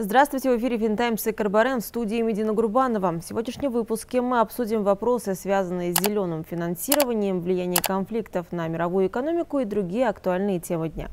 Здравствуйте, в эфире Финтаймс и Карбарен в студии Медина Гурбанова. В сегодняшнем выпуске мы обсудим вопросы, связанные с зеленым финансированием, влияние конфликтов на мировую экономику и другие актуальные темы дня.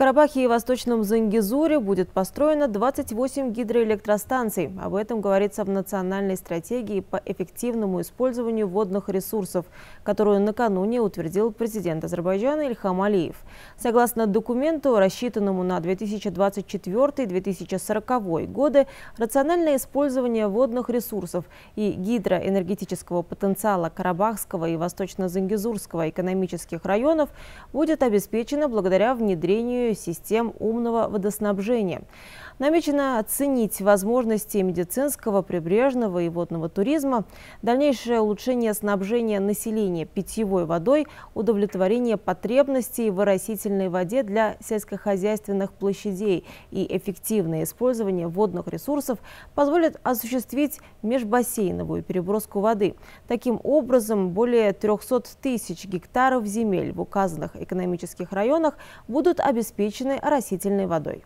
Карабахе и Восточном Зангизуре будет построено 28 гидроэлектростанций. Об этом говорится в национальной стратегии по эффективному использованию водных ресурсов, которую накануне утвердил президент Азербайджана Ильхам Алиев. Согласно документу, рассчитанному на 2024-2040 годы, рациональное использование водных ресурсов и гидроэнергетического потенциала Карабахского и Восточно-Зангизурского экономических районов будет обеспечено благодаря внедрению систем умного водоснабжения. Намечено оценить возможности медицинского, прибрежного и водного туризма, дальнейшее улучшение снабжения населения питьевой водой, удовлетворение потребностей в оросительной воде для сельскохозяйственных площадей и эффективное использование водных ресурсов позволят осуществить межбассейновую переброску воды. Таким образом, более 300 тысяч гектаров земель в указанных экономических районах будут обеспечены оросительной водой.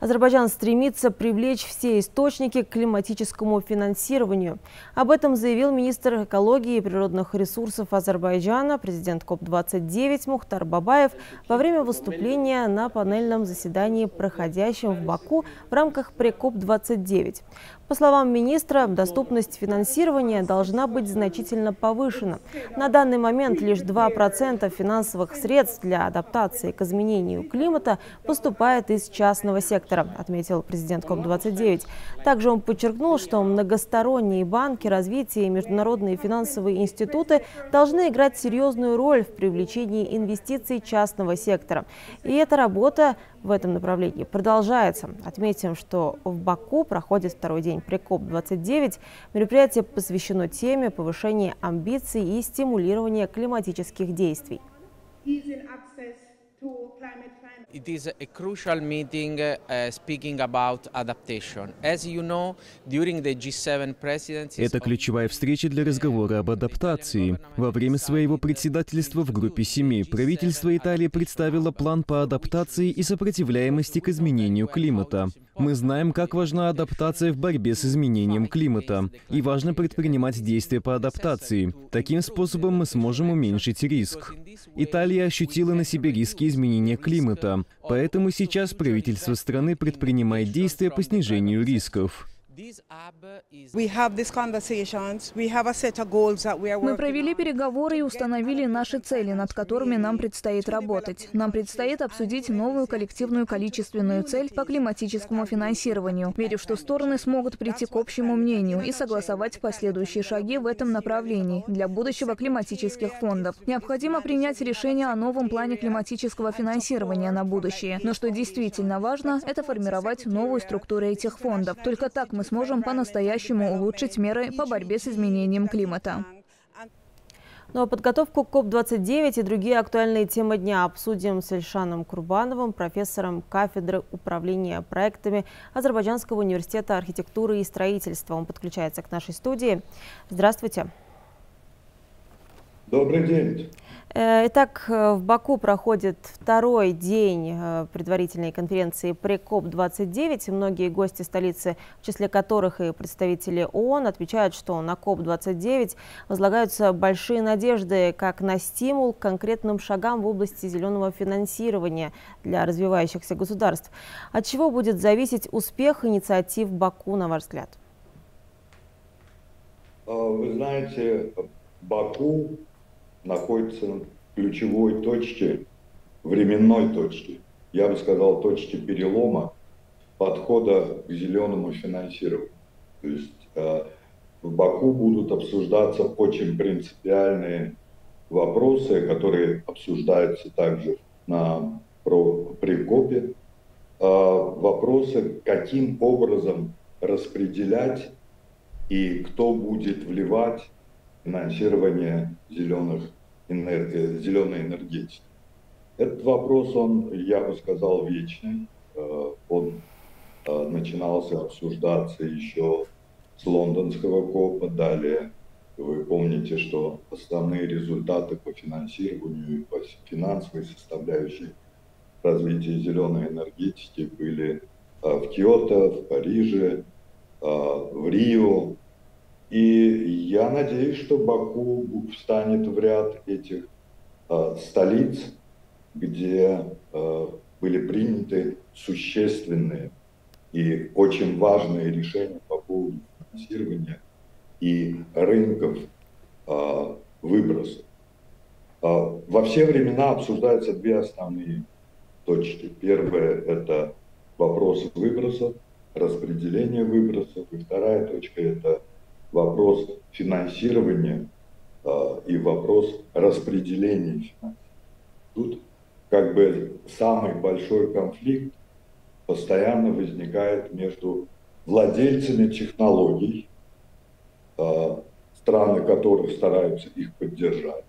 Азербайджан стремится привлечь все источники к климатическому финансированию. Об этом заявил министр экологии и природных ресурсов Азербайджана, президент КОП-29 Мухтар Бабаев во время выступления на панельном заседании, проходящем в Баку в рамках ПРЕКОП-29. По словам министра, доступность финансирования должна быть значительно повышена. На данный момент лишь 2% финансовых средств для адаптации к изменению климата поступает из частного сектора, отметил президент КОП-29. Также он подчеркнул, что многосторонние банки развития и международные финансовые институты должны играть серьезную роль в привлечении инвестиций частного сектора. И эта работа в этом направлении продолжается. Отметим, что в Баку проходит второй день ПРЕКОП-29. Мероприятие посвящено теме повышения амбиций и стимулирования климатических действий. It is a crucial meeting uh, speaking about adaptation. As you know, during the G7 presidency... Это ключевая встреча для разговора об адаптации. Во время своего председательства в группе семи правительство Италии представило план по адаптации и сопротивляемости к изменению климата. Мы знаем, как важна адаптация в борьбе с изменением климата, и важно предпринимать действия по адаптации. Таким способом мы сможем уменьшить риск. Италия ощутила на себе риски изменения климата, поэтому сейчас правительство страны предпринимает действия по снижению рисков. Мы провели переговоры и установили наши цели, над которыми нам предстоит работать. Нам предстоит обсудить новую коллективную количественную цель по климатическому финансированию. Верю, что стороны смогут прийти к общему мнению и согласовать последующие шаги в этом направлении для будущего климатических фондов. Необходимо принять решение о новом плане климатического финансирования на будущее. Но что действительно важно, это формировать новую структуру этих фондов. Только так мы сможем по-настоящему улучшить меры по борьбе с изменением климата. Ну а подготовку к КОП-29 и другие актуальные темы дня обсудим с Эльшаном Курбановым, профессором кафедры управления проектами Азербайджанского университета архитектуры и строительства. Он подключается к нашей студии. Здравствуйте. Добрый день. Э, итак, э, в Баку проходит второй день э, предварительной конференции ПРЕКОП-29. Многие гости столицы, в числе которых и представители ООН, отмечают, что на КОП-29 возлагаются большие надежды как на стимул к конкретным шагам в области зеленого финансирования для развивающихся государств. От чего будет зависеть успех инициатив Баку, на ваш взгляд? А, вы знаете, Баку находится в ключевой точке, временной точке, я бы сказал, точке перелома подхода к зеленому финансированию. То есть э, в Баку будут обсуждаться очень принципиальные вопросы, которые обсуждаются также на прикопе. Э, вопросы, каким образом распределять и кто будет вливать финансирование зеленых энерги, зеленой энергетики. Этот вопрос, он, я бы сказал, вечный. Э, он э, начинался обсуждаться еще с лондонского КОПа. Далее вы помните, что основные результаты по финансированию и по финансовой составляющей развития зеленой энергетики были а, в Киото, в Париже, в Рио. И я надеюсь, что Баку встанет в ряд этих а, столиц, где были приняты существенные и очень важные решения по поводу финансирования и рынков э, выбросов. Э, во все времена обсуждаются две основные точки. Первая – это вопрос выбросов, распределение выбросов. И вторая точка – это вопрос финансирования э, и вопрос распределения финансов. Тут как бы самый большой конфликт постоянно возникает между владельцами технологий, а, страны которых стараются их поддержать,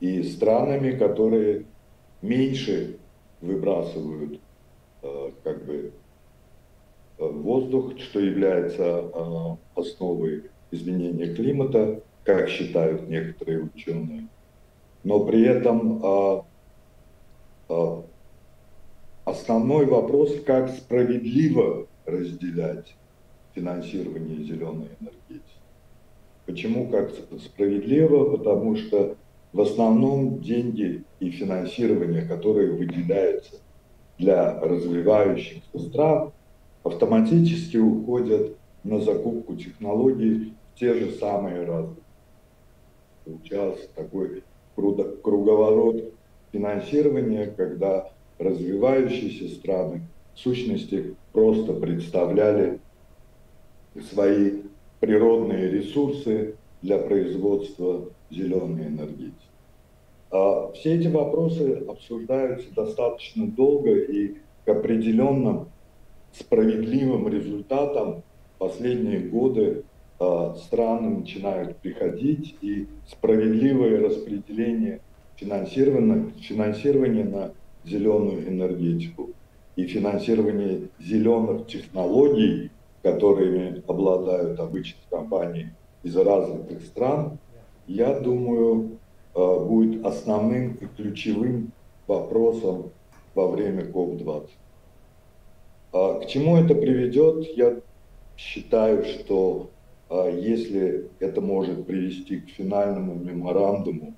и странами, которые меньше выбрасывают а, как бы воздух, что является а, основой изменения климата, как считают некоторые ученые. Но при этом Основной вопрос, как справедливо разделять финансирование зеленой энергетики. Почему как справедливо? Потому что в основном деньги и финансирование, которые выделяются для развивающихся стран, автоматически уходят на закупку технологий в те же самые развитые. Получался такой круговорот финансирования, когда развивающиеся страны в сущности просто представляли свои природные ресурсы для производства зеленой энергетики. А все эти вопросы обсуждаются достаточно долго и к определенным справедливым результатам последние годы а, страны начинают приходить, и справедливое распределение финансирования, финансирования на зеленую энергетику и финансирование зеленых технологий, которыми обладают обычные компании из развитых стран, я думаю, э, будет основным и ключевым вопросом во время КОП-29. А к чему это приведет? Я считаю, что э, если это может привести к финальному меморандуму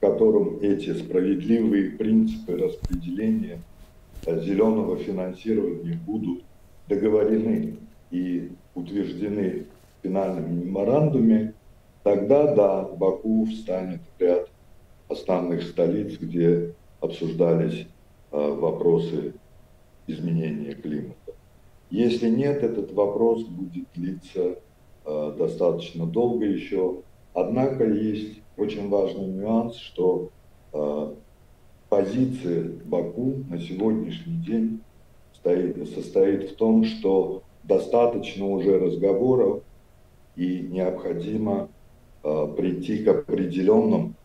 котором эти справедливые принципы распределения э, зеленого финансирования будут договорены и утверждены в финальном меморандуме, тогда, да, Баку встанет в ряд основных столиц, где обсуждались вопросы изменения климата. Если нет, этот вопрос будет длиться э, достаточно долго еще. Однако есть очень важный нюанс, что э, позиция Баку на сегодняшний день стоит, состоит в том, что достаточно уже разговоров и необходимо э, прийти к определенным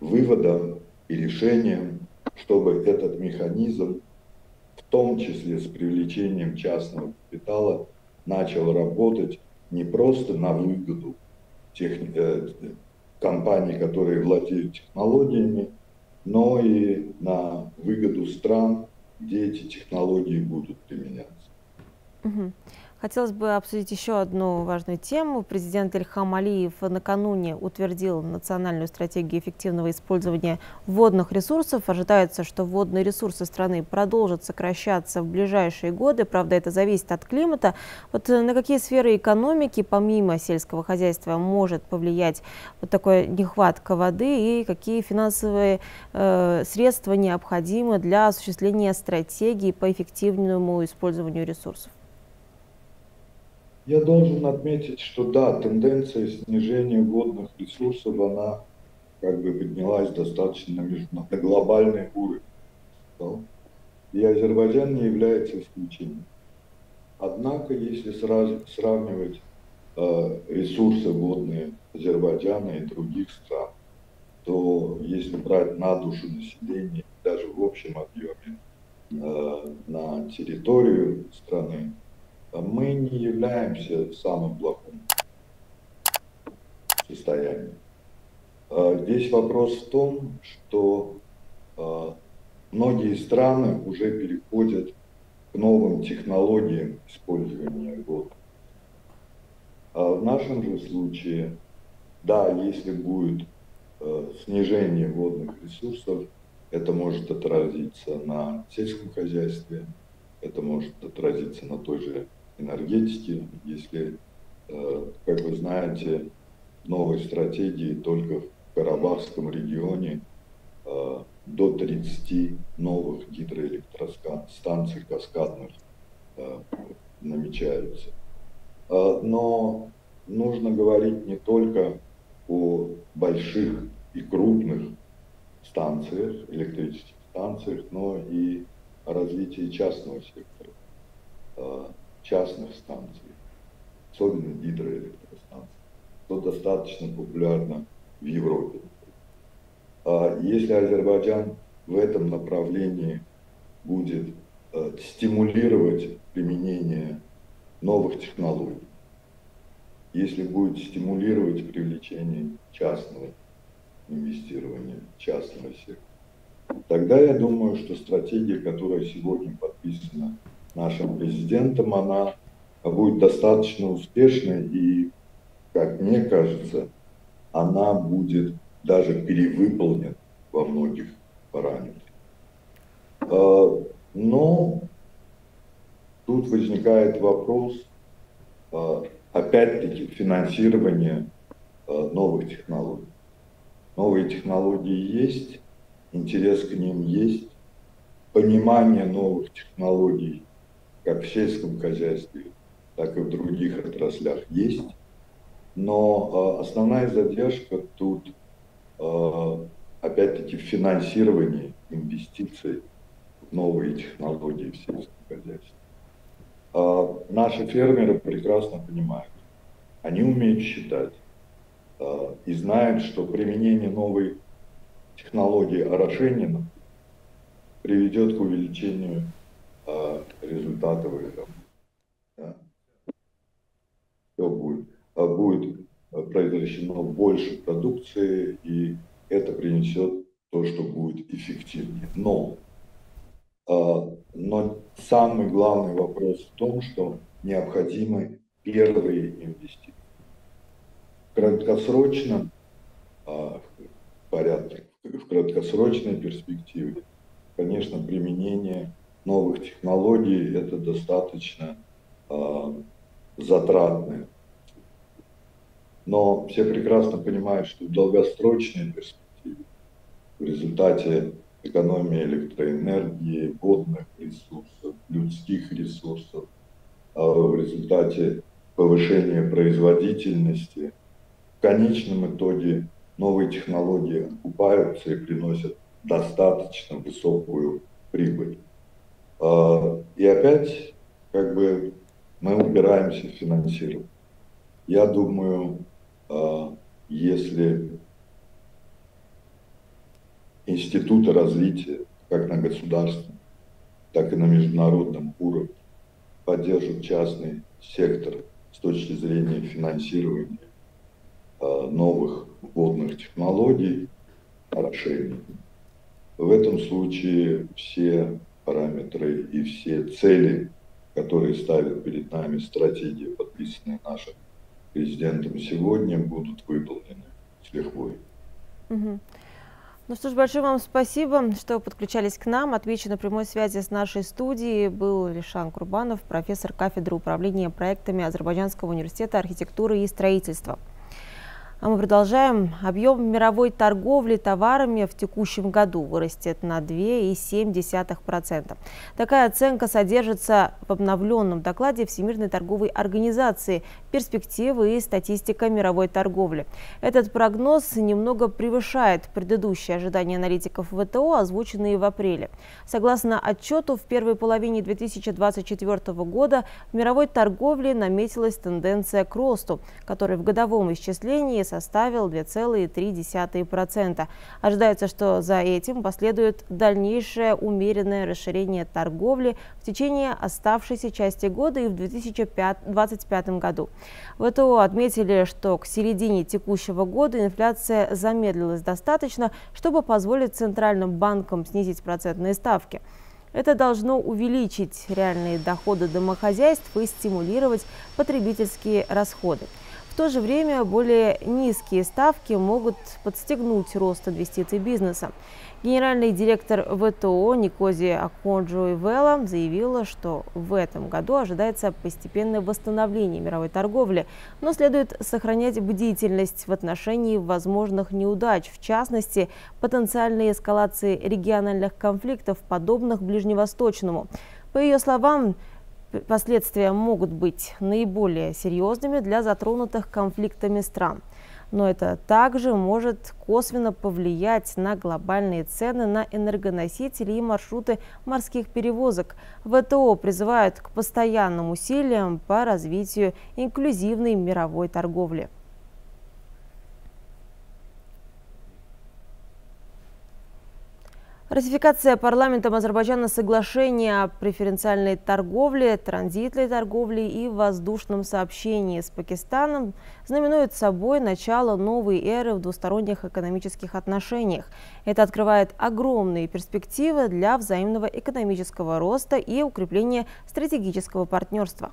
выводам и решениям, чтобы этот механизм, том числе с привлечением частного капитала, начал работать не просто на выгоду тех, э, компаний, которые владеют технологиями, но и на выгоду стран, где эти технологии будут применяться. Угу. Хотелось бы обсудить еще одну важную тему. Президент Ильхам Алиев накануне утвердил национальную стратегию эффективного использования водных ресурсов. Ожидается, что водные ресурсы страны продолжат сокращаться в ближайшие годы. Правда, это зависит от климата. Вот на какие сферы экономики, помимо сельского хозяйства, может повлиять вот такая нехватка воды и какие финансовые э, средства необходимы для осуществления стратегии по эффективному использованию ресурсов? Я должен отметить, что да, тенденция снижения водных ресурсов, она как бы поднялась достаточно на глобальный уровень. Да? И Азербайджан не является исключением. Однако, если сразу сравнивать э, ресурсы водные Азербайджана и других стран, то если брать на душу населения, даже в общем объеме э, на территорию страны, мы не являемся самым плохим состоянии. А, здесь вопрос в том, что а, многие страны уже переходят к новым технологиям использования воды. А в нашем же случае, да, если будет снижение водных ресурсов, это может отразиться на сельском хозяйстве, это может отразиться на той же энергетике, если, как вы знаете, новой стратегии только в Карабахском регионе э, до 30 новых гидроэлектростанций каскадных э, намечаются. Э, но нужно говорить не только о больших и крупных станциях, электрических станциях, но и о развитии частного сектора, э, частных станций, особенно гидроэлектростанций что достаточно популярно в Европе. А если Азербайджан в этом направлении будет э, стимулировать применение новых технологий, если будет стимулировать привлечение частного инвестирования, частного сектора, тогда я думаю, что стратегия, которая сегодня подписана нашим президентом, она будет достаточно успешной и как мне кажется, она будет даже перевыполнена во многих параметрах. А, но тут возникает вопрос, а, опять-таки, финансирования а, новых технологий. Новые технологии есть, интерес к ним есть, понимание новых технологий как в сельском хозяйстве, так и в других отраслях есть. Но э, основная задержка тут, э, опять-таки, в финансировании инвестиций в новые технологии в сельском хозяйстве. Э, наши фермеры прекрасно понимают, они умеют считать и знают, что применение новой технологии орошения приведет к увеличению результатов их работы. Да? Все будет. А будет э, произведено больше продукции, и это принесет то, что будет эффективнее. Но, а, но самый главный вопрос в том, что необходимы первые инвестиции. В краткосрочном а, порядке, в краткосрочной перспективе, конечно, применение новых технологий это достаточно затратное но все прекрасно понимают, что в долгосрочной перспективе в результате экономии электроэнергии, водных ресурсов, людских ресурсов, а в результате повышения производительности, в конечном итоге новые технологии окупаются и приносят достаточно высокую прибыль. А, и опять, как бы, мы упираемся в финансирование. Я думаю, а, если институты развития, как на государственном, так и на международном уровне, поддержат частный сектор с точки зрения финансирования а, новых водных технологий, орошений. В этом случае все параметры и все цели, которые ставят перед нами стратегии, подписанные нашим президентом сегодня будут выполнены с лихвой. Угу. Ну что ж, большое вам спасибо, что подключались к нам. Отвечу на прямой связи с нашей студией был Лишан Курбанов, профессор кафедры управления проектами Азербайджанского университета архитектуры и строительства. А мы продолжаем. Объем мировой торговли товарами в текущем году вырастет на 2,7%. Такая оценка содержится в обновленном докладе Всемирной торговой организации «Перспективы и статистика мировой торговли». Этот прогноз немного превышает предыдущие ожидания аналитиков ВТО, озвученные в апреле. Согласно отчету, в первой половине 2024 года в мировой торговле наметилась тенденция к росту, который в годовом исчислении составил 2,3%. Ожидается, что за этим последует дальнейшее умеренное расширение торговли в течение оставшейся части года и в 2025 году. ВТО отметили, что к середине текущего года инфляция замедлилась достаточно, чтобы позволить центральным банкам снизить процентные ставки. Это должно увеличить реальные доходы домохозяйств и стимулировать потребительские расходы. В то же время более низкие ставки могут подстегнуть рост инвестиций бизнеса. Генеральный директор ВТО Никози Аконджо Ивела заявила, что в этом году ожидается постепенное восстановление мировой торговли, но следует сохранять бдительность в отношении возможных неудач, в частности, потенциальной эскалации региональных конфликтов, подобных Ближневосточному. По ее словам, Последствия могут быть наиболее серьезными для затронутых конфликтами стран. Но это также может косвенно повлиять на глобальные цены на энергоносители и маршруты морских перевозок. ВТО призывают к постоянным усилиям по развитию инклюзивной мировой торговли. Ратификация парламентом Азербайджана соглашения о преференциальной торговле, транзитной торговле и воздушном сообщении с Пакистаном знаменует собой начало новой эры в двусторонних экономических отношениях. Это открывает огромные перспективы для взаимного экономического роста и укрепления стратегического партнерства.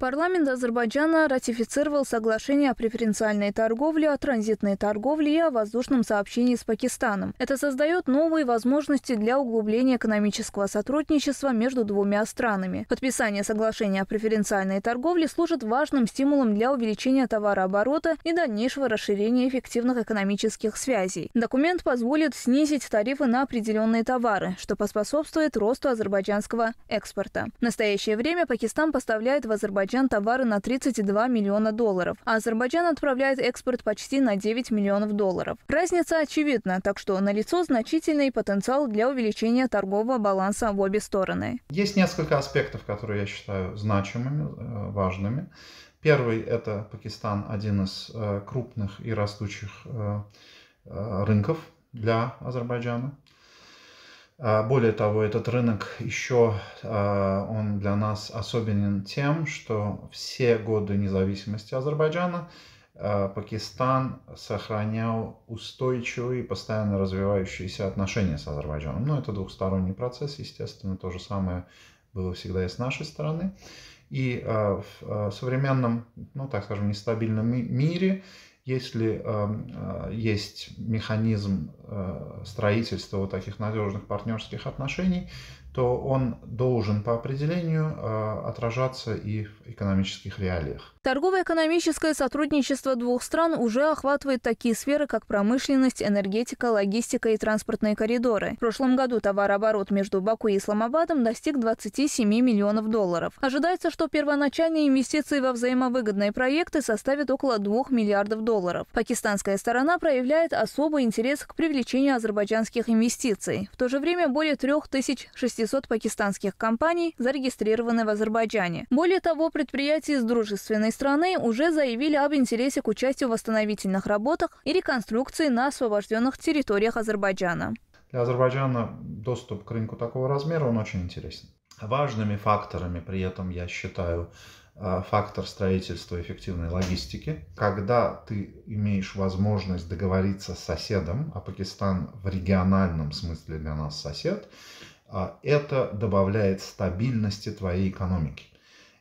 Парламент Азербайджана ратифицировал соглашение о преференциальной торговле, о транзитной торговле и о воздушном сообщении с Пакистаном. Это создает новые возможности для углубления экономического сотрудничества между двумя странами. Подписание соглашения о преференциальной торговле служит важным стимулом для увеличения товарооборота и дальнейшего расширения эффективных экономических связей. Документ позволит снизить тарифы на определенные товары, что поспособствует росту азербайджанского экспорта. В настоящее время Пакистан поставляет в Азербайджан Азербайджан товары на 32 миллиона долларов, а Азербайджан отправляет экспорт почти на 9 миллионов долларов. Разница очевидна, так что налицо значительный потенциал для увеличения торгового баланса в обе стороны. Есть несколько аспектов, которые я считаю значимыми, э, важными. Первый – это Пакистан, один из э, крупных и растущих э, рынков для Азербайджана. А, более того, этот рынок еще, а, он для нас особенен тем, что все годы независимости Азербайджана а, Пакистан сохранял устойчивые и постоянно развивающиеся отношения с Азербайджаном. Ну, это двухсторонний процесс, естественно, то же самое было всегда и с нашей стороны. И в современном, ну, так скажем, нестабильном мире если э, есть механизм э, строительства вот таких надежных партнерских отношений, то он должен по определению э, отражаться и в экономических реалиях. Торгово-экономическое сотрудничество двух стран уже охватывает такие сферы, как промышленность, энергетика, логистика и транспортные коридоры. В прошлом году товарооборот между Баку и Исламабадом достиг 27 миллионов долларов. Ожидается, что первоначальные инвестиции во взаимовыгодные проекты составят около 2 миллиардов долларов. Пакистанская сторона проявляет особый интерес к привлечению азербайджанских инвестиций. В то же время более 3600 600 пакистанских компаний зарегистрированы в Азербайджане. Более того, предприятия из дружественной страны уже заявили об интересе к участию в восстановительных работах и реконструкции на освобожденных территориях Азербайджана. Для Азербайджана доступ к рынку такого размера, он очень интересен. Важными факторами при этом я считаю э, фактор строительства эффективной логистики. Когда ты имеешь возможность договориться с соседом, а Пакистан в региональном смысле для нас сосед, это добавляет стабильности твоей экономики.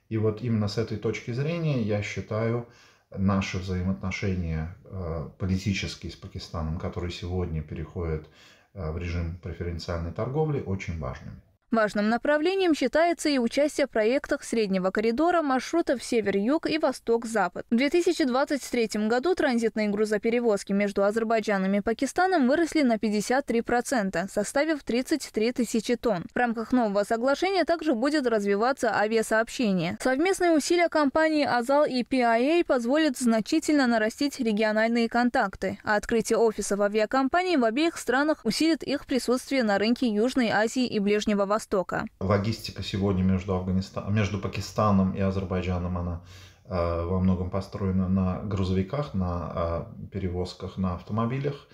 И вот именно с этой точки зрения я считаю наши взаимоотношения э, политические с Пакистаном, которые сегодня переходят э, в режим преференциальной торговли, очень важными. Важным направлением считается и участие в проектах среднего коридора маршрутов север-юг и восток-запад. В 2023 году транзитные грузоперевозки между Азербайджаном и Пакистаном выросли на 53%, составив 33 тысячи тонн. В рамках нового соглашения также будет развиваться авиасообщение. Совместные усилия компании «Азал» и PIA позволят значительно нарастить региональные контакты, а открытие офисов авиакомпаний в обеих странах усилит их присутствие на рынке Южной Азии и Ближнего Востока Востока. Логистика сегодня между, Афганистан, между Пакистаном и Азербайджаном, она э, во многом построена на грузовиках, на э, перевозках, на автомобилях.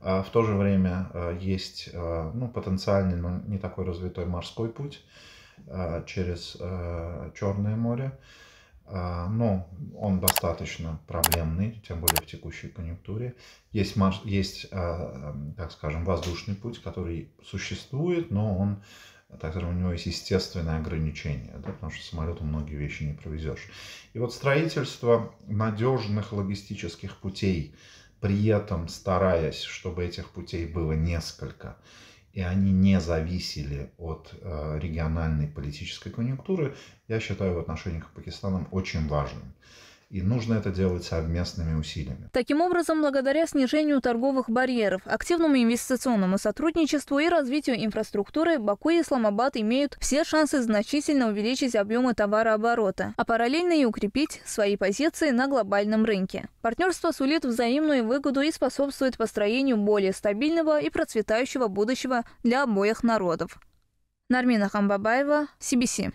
А в то же время э, есть э, ну, потенциальный, но не такой развитой морской путь э, через Черное море. Но он достаточно проблемный, тем более в текущей конъюнктуре. Есть, есть так скажем, воздушный путь, который существует, но он так скажем, у него есть естественные ограничения, да, потому что самолетом многие вещи не провезешь. И вот строительство надежных логистических путей при этом стараясь, чтобы этих путей было несколько, и они не зависели от э, региональной политической конъюнктуры, я считаю в отношениях с Пакистаном очень важным. И нужно это делать совместными усилиями. Таким образом, благодаря снижению торговых барьеров, активному инвестиционному сотрудничеству и развитию инфраструктуры, Баку и Исламабад имеют все шансы значительно увеличить объемы товарооборота, а параллельно и укрепить свои позиции на глобальном рынке. Партнерство сулит взаимную выгоду и способствует построению более стабильного и процветающего будущего для обоих народов. Нармина Хамбабаева, CBC.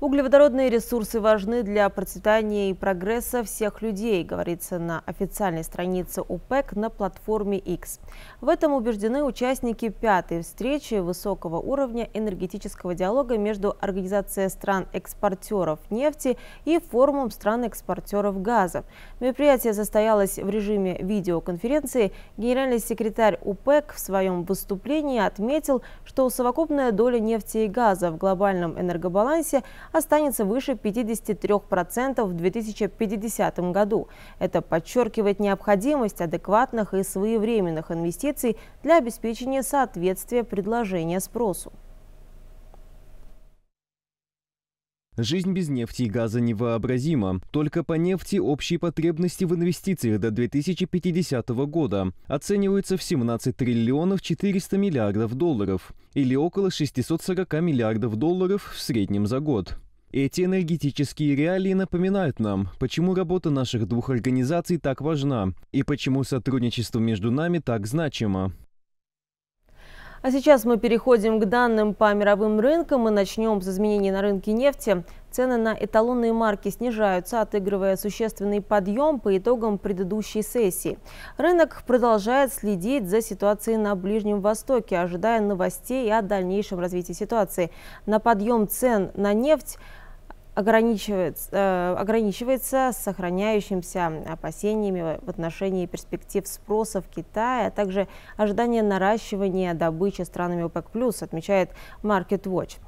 Углеводородные ресурсы важны для процветания и прогресса всех людей, говорится на официальной странице ОПЕК на платформе X. В этом убеждены участники пятой встречи высокого уровня энергетического диалога между Организацией стран-экспортеров нефти и Форумом стран-экспортеров газа. Мероприятие состоялось в режиме видеоконференции. Генеральный секретарь ОПЕК в своем выступлении отметил, что совокупная доля нефти и газа в глобальном энергобалансе – останется выше 53% в 2050 году. Это подчеркивает необходимость адекватных и своевременных инвестиций для обеспечения соответствия предложения спросу. Жизнь без нефти и газа невообразима. Только по нефти общие потребности в инвестициях до 2050 года оцениваются в 17 триллионов 400 миллиардов долларов, или около 640 миллиардов долларов в среднем за год. Эти энергетические реалии напоминают нам, почему работа наших двух организаций так важна и почему сотрудничество между нами так значимо. А сейчас мы переходим к данным по мировым рынкам и начнем с изменений на рынке нефти. Цены на эталонные марки снижаются, отыгрывая существенный подъем по итогам предыдущей сессии. Рынок продолжает следить за ситуацией на Ближнем Востоке, ожидая новостей о дальнейшем развитии ситуации. На подъем цен на нефть ограничивается, э, ограничивается сохраняющимися опасениями в отношении перспектив спроса в Китае, а также ожидание наращивания добычи странами ОПЕК+, отмечает Market Watch.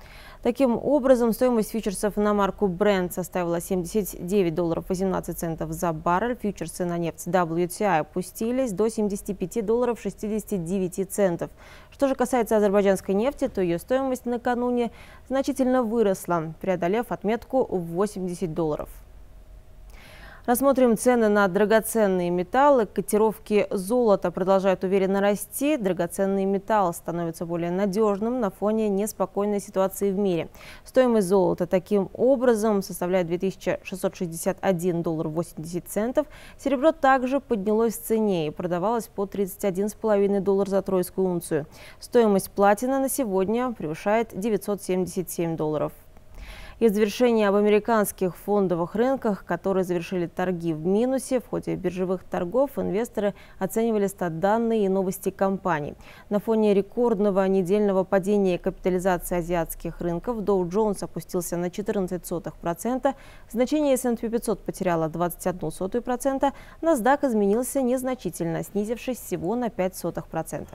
Таким образом, стоимость фьючерсов на марку Brent составила 79 долларов 18 центов за баррель. Фьючерсы на нефть WTI опустились до 75 долларов 69 центов. Что же касается азербайджанской нефти, то ее стоимость накануне значительно выросла, преодолев отметку в 80 долларов. Рассмотрим цены на драгоценные металлы. Котировки золота продолжают уверенно расти. Драгоценный металл становится более надежным на фоне неспокойной ситуации в мире. Стоимость золота таким образом составляет 2661 доллар 80 центов. Серебро также поднялось в цене и продавалось по 31,5 доллар за тройскую унцию. Стоимость платина на сегодня превышает 977 долларов. И в завершении об американских фондовых рынках, которые завершили торги в минусе. В ходе биржевых торгов инвесторы оценивали стат-данные и новости компаний. На фоне рекордного недельного падения капитализации азиатских рынков Dow Jones опустился на 14%, значение S&P 500 потеряло 21%, NASDAQ изменился незначительно, снизившись всего на 0,05%.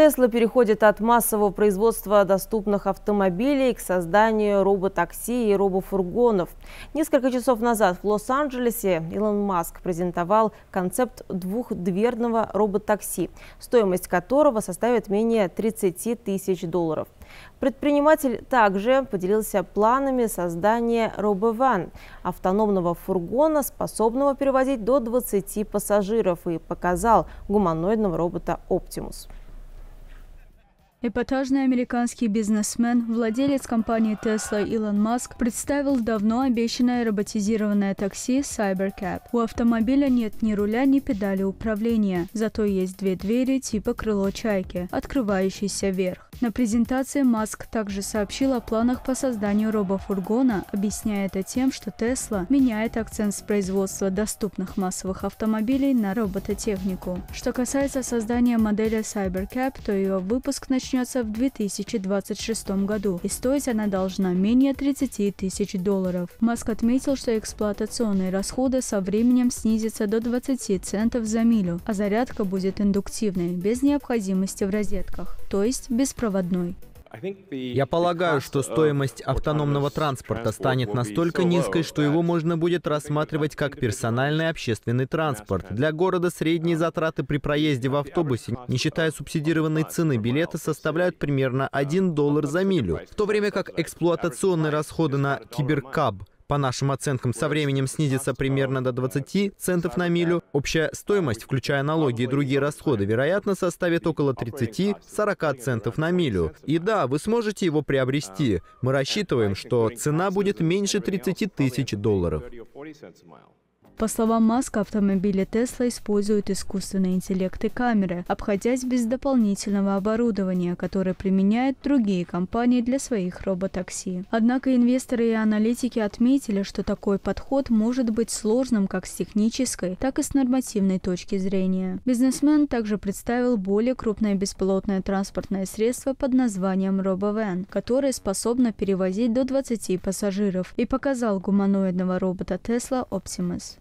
Тесла переходит от массового производства доступных автомобилей к созданию роботакси и робофургонов. Несколько часов назад в Лос-Анджелесе Илон Маск презентовал концепт двухдверного роботакси, стоимость которого составит менее 30 тысяч долларов. Предприниматель также поделился планами создания RoboVan – автономного фургона, способного перевозить до 20 пассажиров, и показал гуманоидного робота Optimus. Эпатажный американский бизнесмен, владелец компании Tesla Илон Маск представил давно обещанное роботизированное такси CyberCab. У автомобиля нет ни руля, ни педали управления, зато есть две двери типа крыло чайки, открывающиеся вверх. На презентации Маск также сообщил о планах по созданию робофургона, объясняя это тем, что Tesla меняет акцент с производства доступных массовых автомобилей на робототехнику. Что касается создания модели CyberCab, то ее выпуск начнется начнется в 2026 году, и стоить она должна менее 30 тысяч долларов. Маск отметил, что эксплуатационные расходы со временем снизятся до 20 центов за милю, а зарядка будет индуктивной, без необходимости в розетках, то есть беспроводной. Я полагаю, что стоимость автономного транспорта станет настолько низкой, что его можно будет рассматривать как персональный общественный транспорт. Для города средние затраты при проезде в автобусе, не считая субсидированной цены билета, составляют примерно 1 доллар за милю, в то время как эксплуатационные расходы на киберкаб по нашим оценкам, со временем снизится примерно до 20 центов на милю. Общая стоимость, включая налоги и другие расходы, вероятно, составит около 30-40 центов на милю. И да, вы сможете его приобрести. Мы рассчитываем, что цена будет меньше 30 тысяч долларов. По словам Маска, автомобили Tesla используют искусственный интеллект и камеры, обходясь без дополнительного оборудования, которое применяют другие компании для своих роботакси. Однако инвесторы и аналитики отметили, что такой подход может быть сложным как с технической, так и с нормативной точки зрения. Бизнесмен также представил более крупное беспилотное транспортное средство под названием RoboVan, которое способно перевозить до 20 пассажиров, и показал гуманоидного робота Tesla Optimus.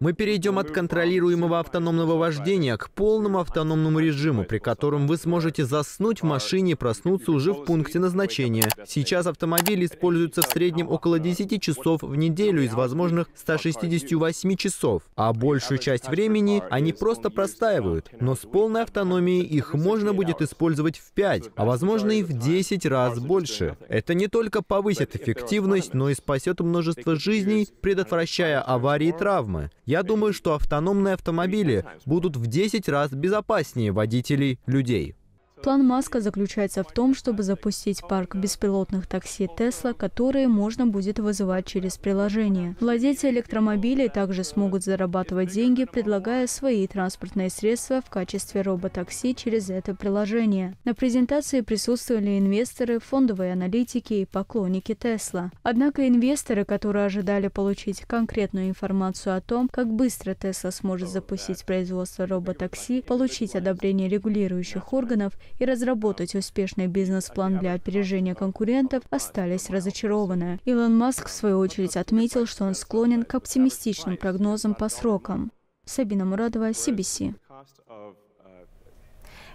Мы перейдем от контролируемого автономного вождения к полному автономному режиму, при котором вы сможете заснуть в машине и проснуться уже в пункте назначения. Сейчас автомобили используются в среднем около 10 часов в неделю из возможных 168 часов, а большую часть времени они просто простаивают. Но с полной автономией их можно будет использовать в 5, а возможно и в 10 раз больше. Это не только повысит эффективность, но и спасет множество жизней, предотвращая аварии травмы. Я думаю, что автономные автомобили будут в 10 раз безопаснее водителей людей. План Маска заключается в том, чтобы запустить парк беспилотных такси Tesla, которые можно будет вызывать через приложение. Владельцы электромобилей также смогут зарабатывать деньги, предлагая свои транспортные средства в качестве роботакси через это приложение. На презентации присутствовали инвесторы, фондовые аналитики и поклонники Tesla. Однако инвесторы, которые ожидали получить конкретную информацию о том, как быстро Tesla сможет запустить производство роботакси, получить одобрение регулирующих органов и разработать успешный бизнес-план для опережения конкурентов, остались разочарованы. Илон Маск, в свою очередь, отметил, что он склонен к оптимистичным прогнозам по срокам. Сабина Мурадова, CBC.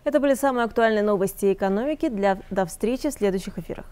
Это были самые актуальные новости экономики. Для... До встречи в следующих эфирах.